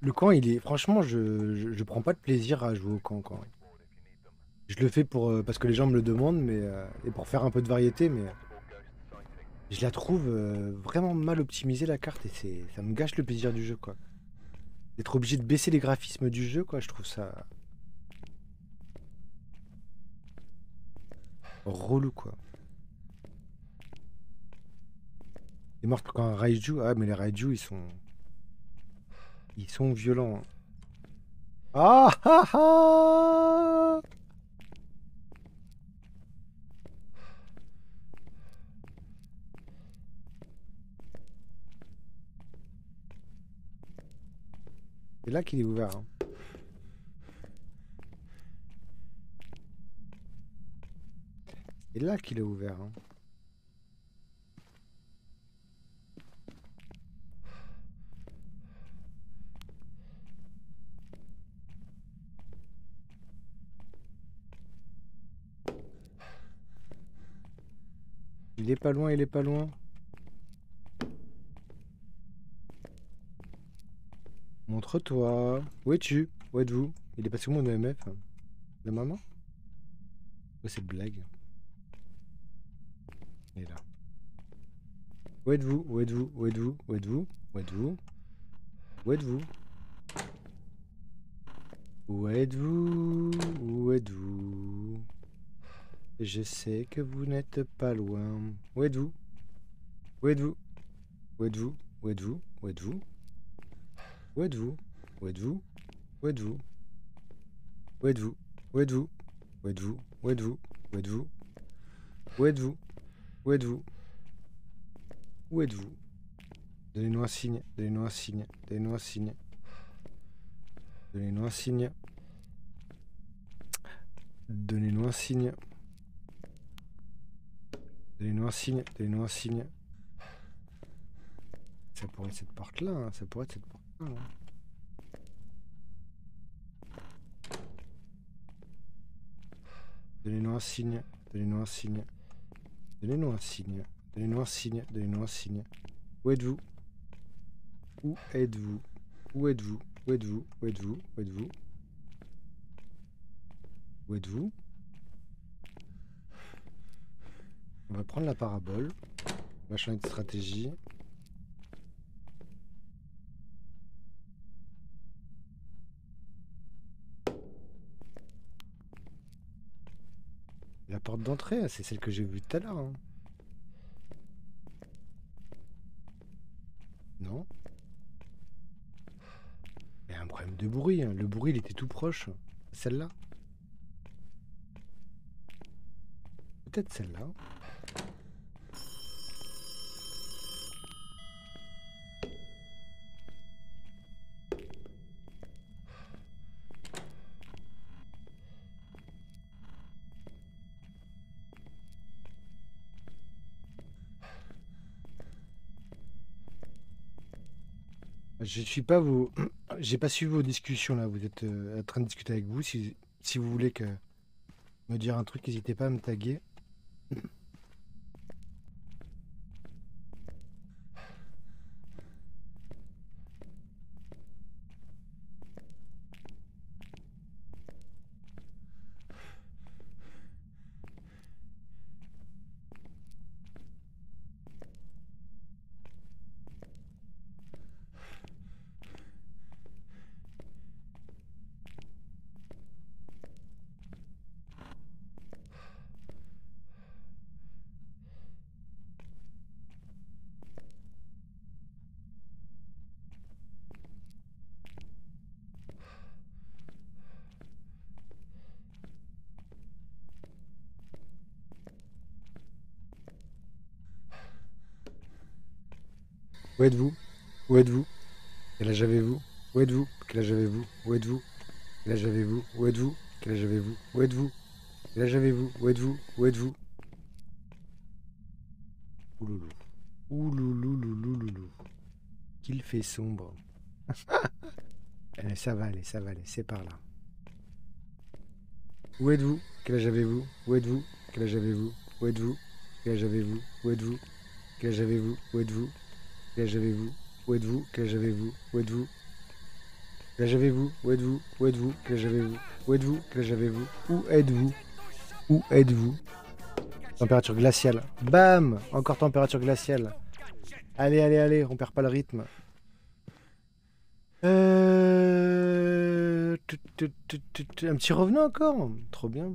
Le camp, il est. Franchement, je, je, prends pas de plaisir à jouer au camp quand. Je le fais pour euh, parce que les gens me le demandent, mais euh, et pour faire un peu de variété, mais je la trouve euh, vraiment mal optimisée la carte et ça me gâche le plaisir du jeu quoi. D'être obligé de baisser les graphismes du jeu quoi, je trouve ça relou quoi. est mort quand un Raiju, ah mais les Raiju ils sont ils sont violents. hein. Ah ah ah C'est là qu'il est ouvert. hein. C'est là qu'il est ouvert. hein. Il est pas loin, il est pas loin. Montre-toi. Où es-tu? Où êtes-vous? Il est passé où mon EMF La maman? Oh, c'est blague? Il est là. Où êtes-vous? Où êtes-vous? Où êtes-vous? Où êtes-vous? Où êtes-vous? Où êtes-vous? Où êtes-vous? Où êtes-vous? Je sais que vous n'êtes pas loin. Où êtes-vous Où êtes-vous Où êtes-vous Où êtes-vous Où êtes-vous Où êtes-vous Où êtes-vous Où êtes-vous Où êtes-vous Où êtes-vous Où êtes-vous Où êtes-vous Où êtes-vous Où êtes-vous Où êtes-vous Où êtes-vous Donnez-nous un signe, donnez-nous un signe, donnez-nous un signe. Donnez-nous un signe. Donnez-nous un signe. Donnez-nous un signe, donnez-nous un signe. Ça pourrait être cette porte-là, hein, ça pourrait être cette porte-là. hein. Donnez-nous un signe, donnez-nous un signe. Donnez-nous un signe, donnez-nous un signe, donnez-nous un signe. Où êtes-vous? Où êtes-vous? Où êtes-vous? Où êtes-vous? Où êtes-vous? Où êtes-vous? Où êtes-vous? On va prendre la parabole. On va changer de stratégie. La porte d'entrée, c'est celle que j'ai vue tout à l'heure. hein. Non? Il y a un problème de bruit. hein. Le bruit, il était tout proche. Celle-là? Peut-être celle-là. Je suis pas vos. J'ai pas suivi vos discussions là. Vous êtes euh, en train de discuter avec vous. Si, si vous voulez que me dire un truc, n'hésitez pas à me taguer. Où êtes-vous Où êtes-vous Quel âge avez-vous Où êtes-vous Quel âge avez-vous Où êtes-vous Quel âge avez-vous Où êtes-vous Quel âge avez-vous Où êtes-vous Quel âge avez-vous Où êtes-vous Où êtes-vous Ouloulou. Oulouloulouloulou. Qu'il fait sombre. Eh, ça va aller, ça va aller, c'est par là. Où êtes-vous Quel âge avez-vous Où êtes-vous Quel âge avez-vous Où êtes-vous Quel âge avez-vous Où êtes-vous Quel âge avez-vous Où êtes-vous Quel âge avez-vous Où êtes-vous Quel âge avez-vous Où êtes-vous Quel âge avez-vous Où êtes-vous Où êtes-vous Quel âge avez-vous Où êtes-vous Où êtes-vous Où êtes-vous Température glaciale. Bam Encore température glaciale. Allez, allez, allez, on perd pas le rythme. Euh... Un petit revenant encore Trop bien.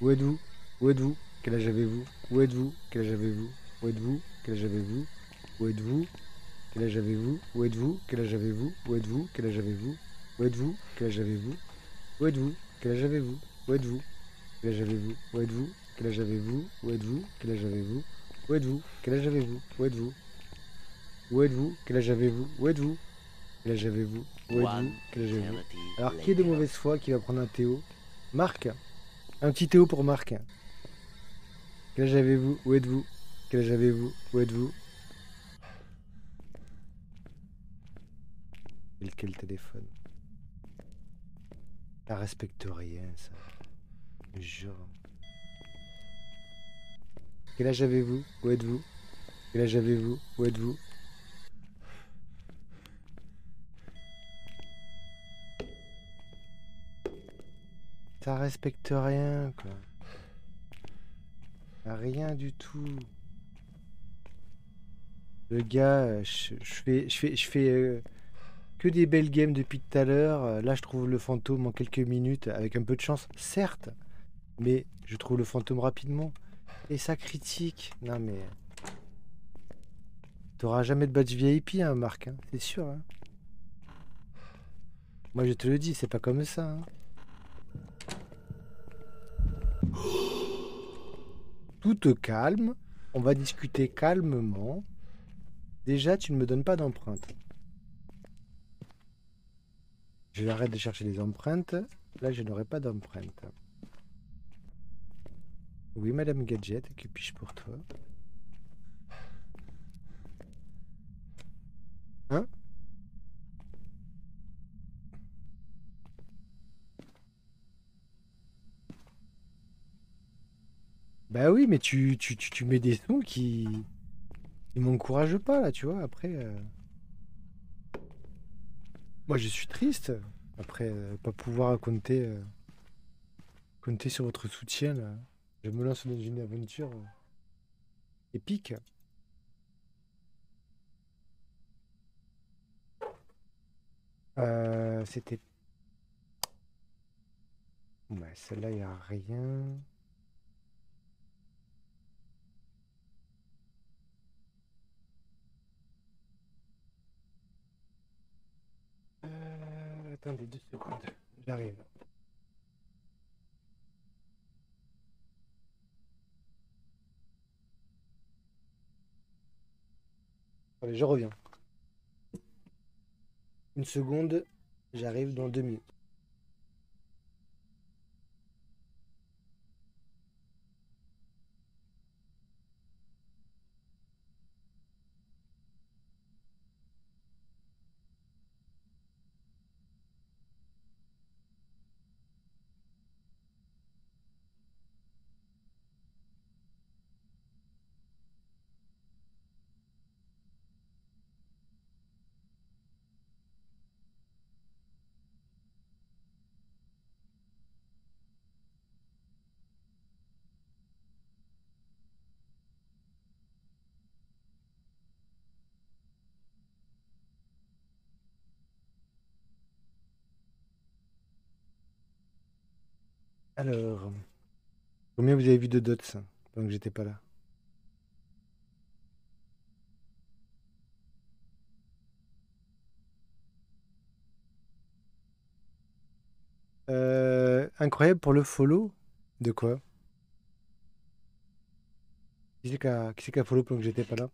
Où êtes-vous Où êtes-vous Quel âge avez-vous Où êtes-vous Quel âge avez-vous Où êtes-vous Quel âge avez-vous Où êtes-vous Quel âge avez-vous Où êtes-vous Quel âge avez-vous Où êtes-vous Quel âge avez-vous Où êtes-vous Quel âge avez-vous Où êtes-vous Quel âge avez-vous Où êtes-vous Quel âge avez-vous Où êtes-vous Quel âge avez-vous Où êtes-vous Quel âge avez-vous Où êtes-vous Quel âge avez-vous Où êtes-vous Où êtes-vous Quel âge avez-vous Où êtes-vous Quel âge avez-vous Où êtes-vous Quel âge avez-vous Alors qui est de mauvaise foi qui va prendre un Théo Marc un petit Théo pour Marc. Quel âge avez-vous Où êtes-vous Quel âge avez-vous Où êtes-vous Quel téléphone Ça respecte rien, ça. Je jure. Quel âge avez-vous Où êtes-vous Quel âge avez-vous Où êtes-vous Ça respecte rien, quoi. Rien du tout. Le gars, euh, je, fais, je fais, euh, que des belles games depuis tout à l'heure. Euh, là, je trouve le fantôme en quelques minutes, avec un peu de chance, certes. Mais je trouve le fantôme rapidement. Et ça critique. Non, mais. T'auras jamais de badge VIP, hein, Marc. Hein, c'est sûr. Hein. Moi, je te le dis, c'est pas comme ça. Hein. Tout calme, on va discuter calmement. Déjà, tu ne me donnes pas d'empreinte. Je arrête de chercher les empreintes. Là, je n'aurai pas d'empreinte. Oui, Madame Gadget, que puis-je pour toi Hein Bah oui, mais tu, tu, tu, mets des sons qui. qui m'encouragent pas, là, tu vois. Après. Euh. Moi, je suis triste. Après, euh, pas pouvoir compter. Euh, compter sur votre soutien, là. Je me lance dans une aventure épique. C'était. Ouais, celle-là, il a rien. Euh, attendez deux secondes, j'arrive. Allez, je reviens. Une seconde, j'arrive dans deux minutes. Alors, combien vous avez vu de dots pendant que j'étais pas là? Euh, Incroyable pour le follow? De quoi? Qui c'est qui a, follow pendant que j'étais pas là?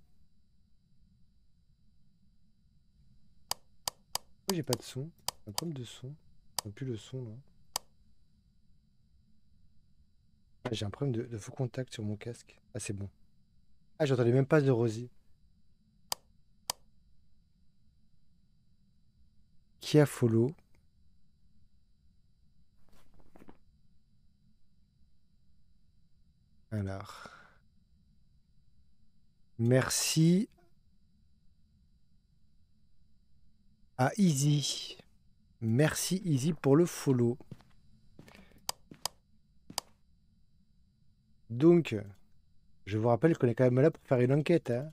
Pourquoi j'ai pas de son? Un problème de son. plus le son là. Ah, j'ai un problème de, faux contact sur mon casque. Ah, c'est bon. Ah, j'entendais même pas de Rosie. Qui a follow? Voilà. Merci à Easy. Merci Easy pour le follow. Donc, je vous rappelle qu'on est quand même là pour faire une enquête. Hein.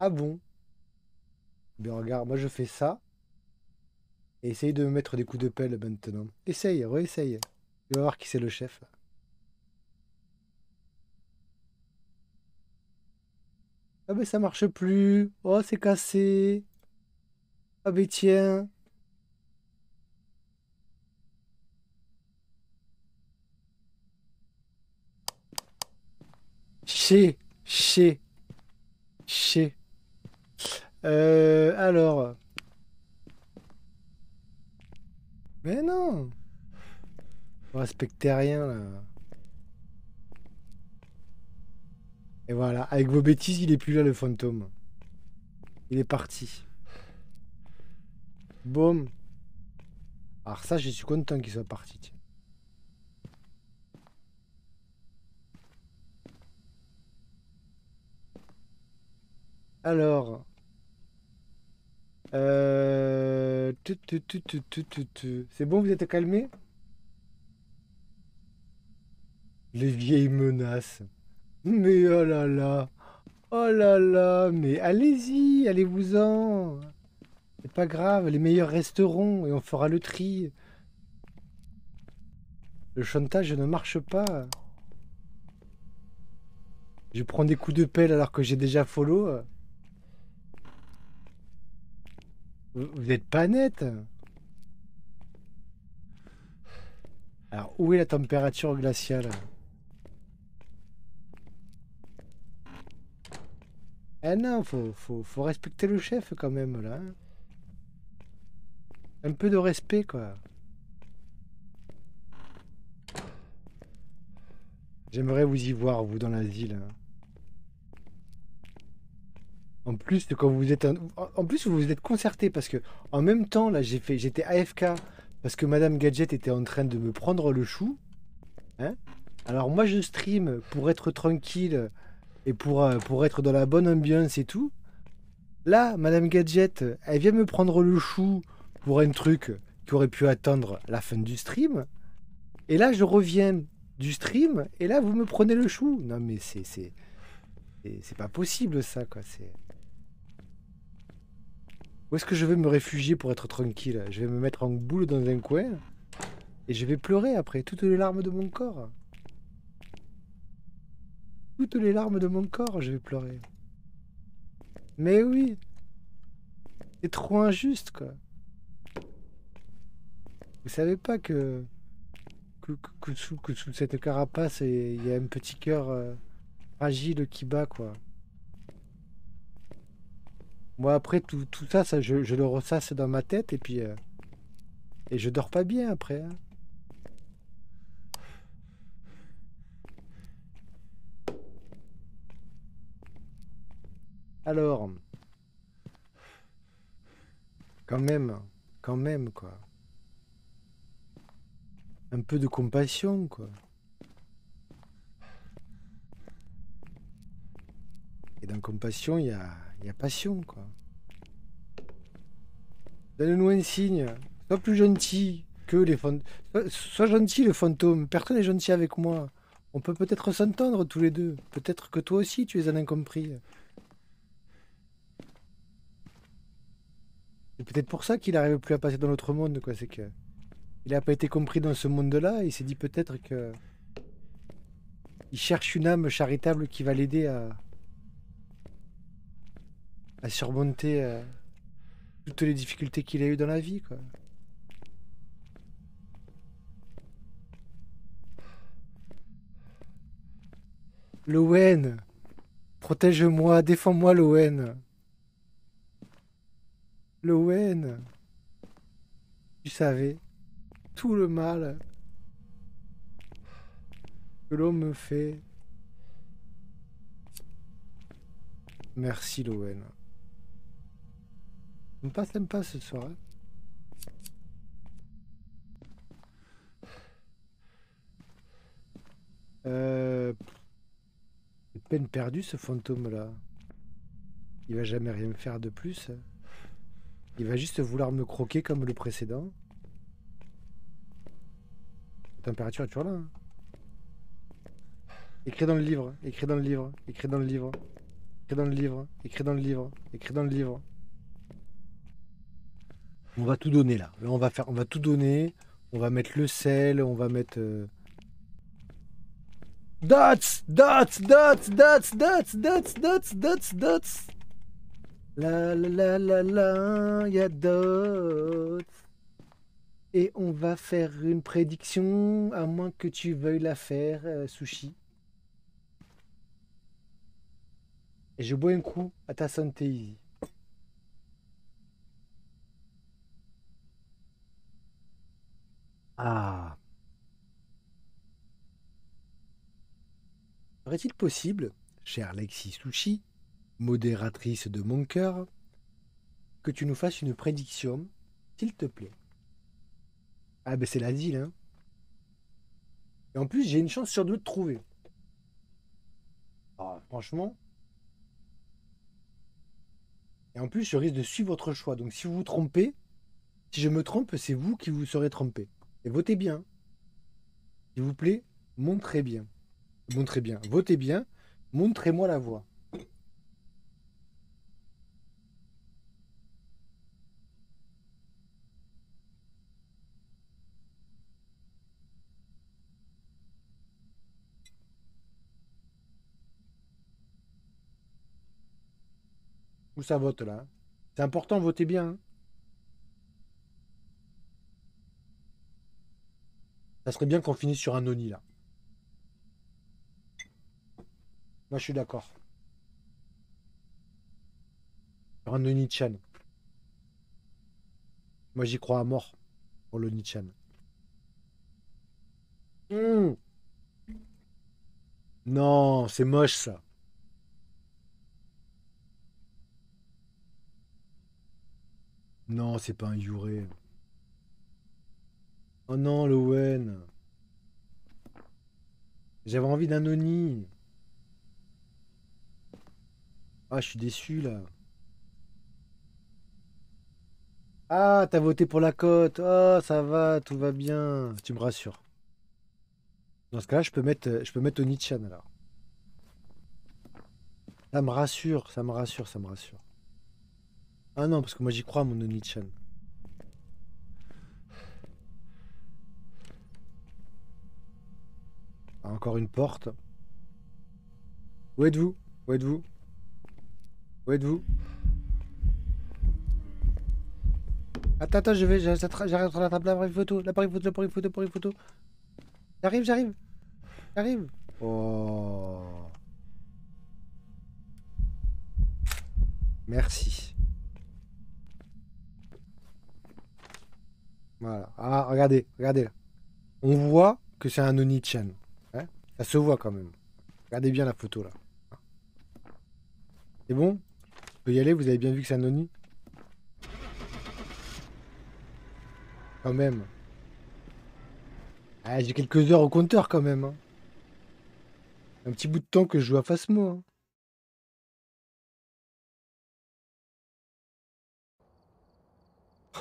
Ah bon? Bien regarde, moi je fais ça. Et essaye de me mettre des coups de pelle maintenant. Essaye, réessaye. Tu vas voir qui c'est le chef. Ah mais ça marche plus. Oh, c'est cassé. Ah mais tiens. Chez, chez, chez. Euh, alors. Mais non. Vous respectez rien là. Et voilà, avec vos bêtises, il est plus là le fantôme. Il est parti. Boum. Alors ça, je suis content qu'il soit parti. Alors. Euh... C'est bon, vous êtes calmé Les vieilles menaces. Mais oh là là. Oh là là. Mais allez-y, allez-vous-en. C'est pas grave, les meilleurs resteront et on fera le tri. Le chantage ne marche pas. Je prends des coups de pelle alors que j'ai déjà follow. Vous êtes pas net. Alors, où est la température glaciale? Eh non, faut, faut, faut respecter le chef quand même, là. Un peu de respect, quoi. J'aimerais vous y voir, vous, dans l'asile. En plus, quand vous êtes en plus vous vous êtes concerté parce que en même temps là j'ai fait j'étais AFK parce que Madame Gadget était en train de me prendre le chou. Hein Alors moi je stream pour être tranquille et pour, euh, pour être dans la bonne ambiance et tout. Là, Madame Gadget, elle vient me prendre le chou pour un truc qui aurait pu attendre la fin du stream. Et là, je reviens du stream et là, vous me prenez le chou. Non, mais c'est c'est c'est pas possible ça, quoi. C'est où est-ce que je vais me réfugier pour être tranquille? Je vais me mettre en boule dans un coin et je vais pleurer après toutes les larmes de mon corps. Toutes les larmes de mon corps, je vais pleurer. Mais oui. C'est trop injuste, quoi. Vous savez pas que que, sous, cette carapace, il y a un petit cœur euh, fragile qui bat, quoi. Moi, après, tout, ça, ça je, le ressasse dans ma tête et puis. Euh, et je dors pas bien après. Hein. Alors. Quand même. Quand même, quoi. Un peu de compassion, quoi. Et dans compassion, il y a passion, quoi. Donne-nous un signe. Sois plus gentil que les fantômes. Sois, gentil, le fantôme. Personne n'est gentil avec moi. On peut peut-être s'entendre tous les deux. Peut-être que toi aussi, tu es un incompris. C'est peut-être pour ça qu'il n'arrive plus à passer dans l'autre monde, quoi. C'est que il n'a pas été compris dans ce monde-là. Il s'est dit peut-être que il cherche une âme charitable qui va l'aider à, surmonter euh, toutes les difficultés qu'il a eues dans la vie. Lowen Protège-moi, défends-moi, Lowen Lowen Tu savais tout le mal que l'homme me fait. Merci Lowen. Ça me passe, ce soir. Hein. Euh, peine perdue ce fantôme là. Il va jamais rien faire de plus. Il va juste vouloir me croquer comme le précédent. Température est toujours là. hein. Écrit dans le livre, écrit dans le livre, écrit dans le livre, écrit dans le livre, écrit dans le livre, écrit dans le livre. On va tout donner là. Là on va faire, on va tout donner. On va mettre le sel, on va mettre. euh, Dots, dots, dots, dots, dots, dots, dots, dots, dots. La la la la la, y a dots. Et on va faire une prédiction, à moins que tu veuilles la faire, euh, Sushi. Et je bois un coup à ta santé. Ah. Serait-il possible, chère Lexi Sushi, modératrice de mon cœur, que tu nous fasses une prédiction, s'il te plaît Ah ben c'est l'asile, hein. Et en plus, j'ai une chance sur deux de trouver. Ah, franchement. Et en plus, je risque de suivre votre choix. Donc si vous vous trompez, si je me trompe, c'est vous qui vous serez trompé. Et votez bien. S'il vous plaît, montrez bien. Montrez bien. Votez bien. Montrez-moi la voie. Ça vote là C'est important, votez bien. hein. Ça serait bien qu'on finisse sur un Oni là. Moi je suis d'accord. Sur un Oni-chan. Moi j'y crois à mort pour l'Oni-chan. Mmh. Non, c'est moche ça. Non, c'est pas un Yuré. Oh non, l'Owen. J'avais envie d'un Oni. Ah, je suis déçu là. Ah, t'as voté pour la cote. Oh, ça va, tout va bien. Tu me rassures. Dans ce cas-là, je peux mettre, je peux mettre Oni-chan alors. Ça me rassure, ça me rassure, ça me rassure. Ah non, parce que moi j'y crois, mon Oni-chan. Ah, Encore une porte. Où êtes-vous? Où êtes-vous? Où êtes-vous? Attends, attends, je vais, j'arrive sur l'appareil photo, l'appareil photo, l'appareil photo, l'appareil photo. J'arrive, j'arrive, j'arrive. Oh. Merci. Voilà. Ah, regardez, regardez là. On voit que c'est un Oni-chan. hein. Ça se voit quand même. Regardez bien la photo là. C'est bon? Je peux y aller Vous avez bien vu que c'est un Oni? Quand même. Ah, j'ai quelques heures au compteur quand même. hein. Un petit bout de temps que je joue à Phasmo. hein.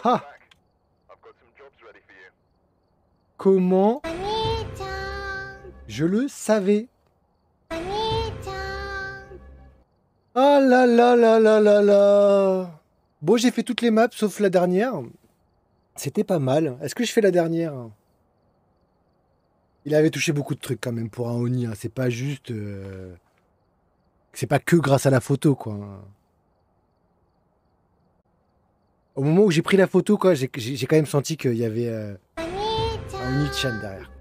Ah Comment Je le savais. Ah là là là là là là Bon, j'ai fait toutes les maps sauf la dernière. C'était pas mal. Est-ce que je fais la dernière? Il avait touché beaucoup de trucs quand même pour un Oni. hein. C'est pas juste. euh, C'est pas que grâce à la photo, quoi. Au moment où j'ai pris la photo, quoi, j'ai quand même senti qu'il y avait euh, Nilchan derrière.